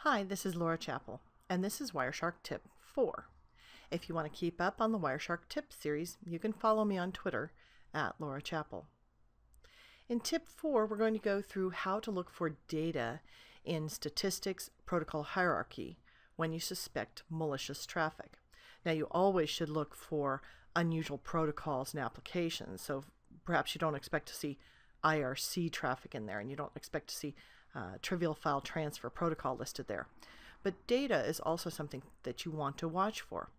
Hi, this is Laura Chappell, and this is Wireshark Tip 4. If you want to keep up on the Wireshark Tip series, you can follow me on Twitter at Laura Chappell. In Tip 4, we're going to go through how to look for data in statistics protocol hierarchy when you suspect malicious traffic. Now, you always should look for unusual protocols and applications, so perhaps you don't expect to see IRC traffic in there and you don't expect to see uh, trivial file transfer protocol listed there. But data is also something that you want to watch for.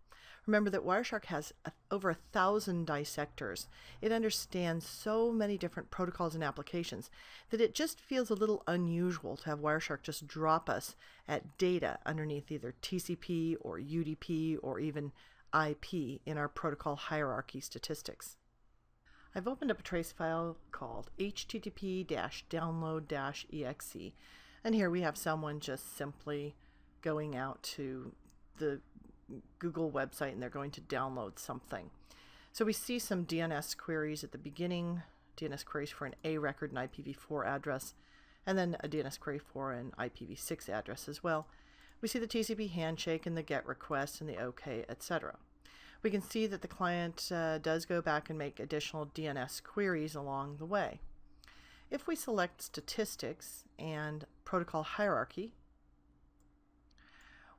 Remember that Wireshark has a, over a thousand dissectors. It understands so many different protocols and applications that it just feels a little unusual to have Wireshark just drop us at data underneath either TCP or UDP or even IP in our protocol hierarchy statistics. I've opened up a trace file called http-download-exe and here we have someone just simply going out to the Google website and they're going to download something. So we see some DNS queries at the beginning, DNS queries for an A record and IPv4 address, and then a DNS query for an IPv6 address as well. We see the TCP handshake and the GET request and the OK, etc. We can see that the client uh, does go back and make additional DNS queries along the way. If we select statistics and protocol hierarchy,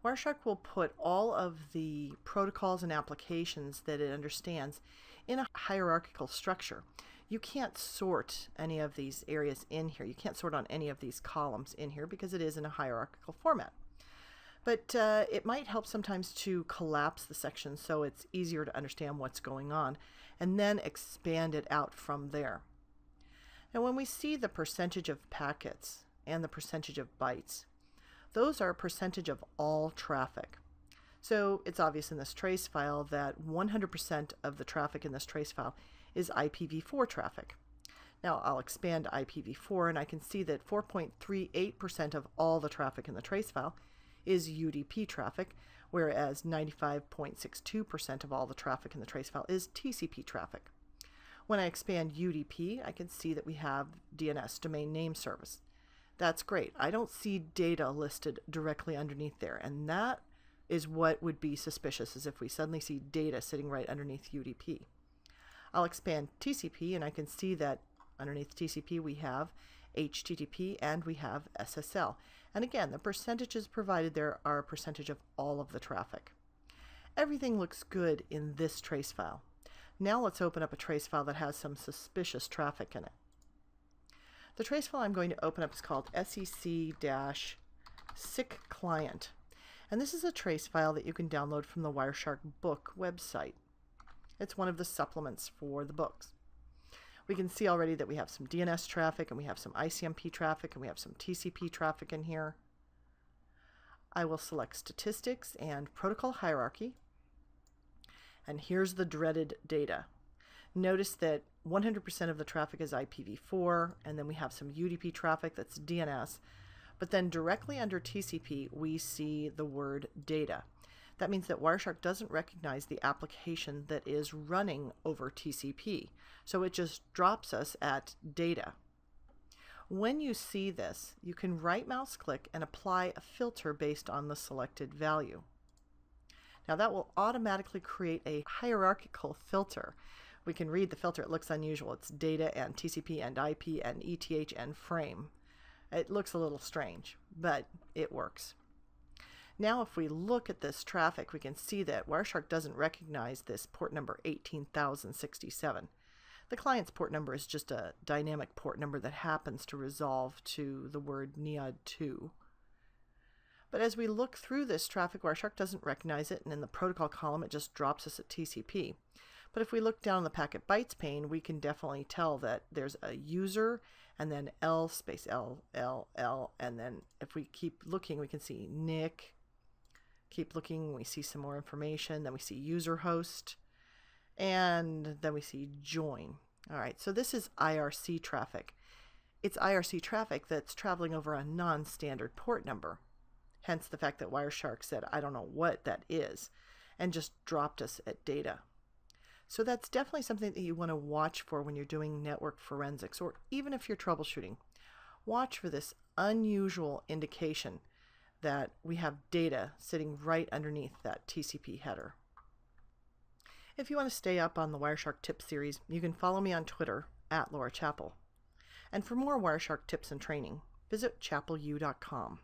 Wireshark will put all of the protocols and applications that it understands in a hierarchical structure. You can't sort any of these areas in here. You can't sort on any of these columns in here because it is in a hierarchical format. But uh, it might help sometimes to collapse the sections so it's easier to understand what's going on and then expand it out from there. Now when we see the percentage of packets and the percentage of bytes, those are a percentage of all traffic. So it's obvious in this trace file that 100% of the traffic in this trace file is IPv4 traffic. Now I'll expand IPv4 and I can see that 4.38% of all the traffic in the trace file is UDP traffic, whereas 95.62% of all the traffic in the trace file is TCP traffic. When I expand UDP, I can see that we have DNS, Domain Name Service. That's great. I don't see data listed directly underneath there, and that is what would be suspicious, is if we suddenly see data sitting right underneath UDP. I'll expand TCP, and I can see that underneath TCP we have HTTP and we have SSL. And again, the percentages provided there are a percentage of all of the traffic. Everything looks good in this trace file. Now let's open up a trace file that has some suspicious traffic in it. The trace file I'm going to open up is called sec-sick client. And this is a trace file that you can download from the Wireshark book website. It's one of the supplements for the books. We can see already that we have some DNS traffic and we have some ICMP traffic and we have some TCP traffic in here. I will select statistics and protocol hierarchy. And here's the dreaded data. Notice that 100% of the traffic is IPv4, and then we have some UDP traffic that's DNS. But then directly under TCP, we see the word data. That means that Wireshark doesn't recognize the application that is running over TCP. So it just drops us at data. When you see this, you can right mouse click and apply a filter based on the selected value. Now that will automatically create a hierarchical filter we can read the filter. It looks unusual. It's data and TCP and IP and ETH and frame. It looks a little strange, but it works. Now if we look at this traffic, we can see that Wireshark doesn't recognize this port number 18067. The client's port number is just a dynamic port number that happens to resolve to the word NIAD2. But as we look through this traffic, Wireshark doesn't recognize it, and in the protocol column, it just drops us at TCP. But if we look down the packet bytes pane, we can definitely tell that there's a user and then L space L, L, L. And then if we keep looking, we can see Nick. Keep looking, we see some more information. Then we see user host. And then we see join. All right, so this is IRC traffic. It's IRC traffic that's traveling over a non-standard port number. Hence the fact that Wireshark said, I don't know what that is, and just dropped us at data. So that's definitely something that you want to watch for when you're doing network forensics or even if you're troubleshooting. Watch for this unusual indication that we have data sitting right underneath that TCP header. If you want to stay up on the Wireshark tip series, you can follow me on Twitter at Laura Chappell. And for more Wireshark tips and training, visit chappellu.com.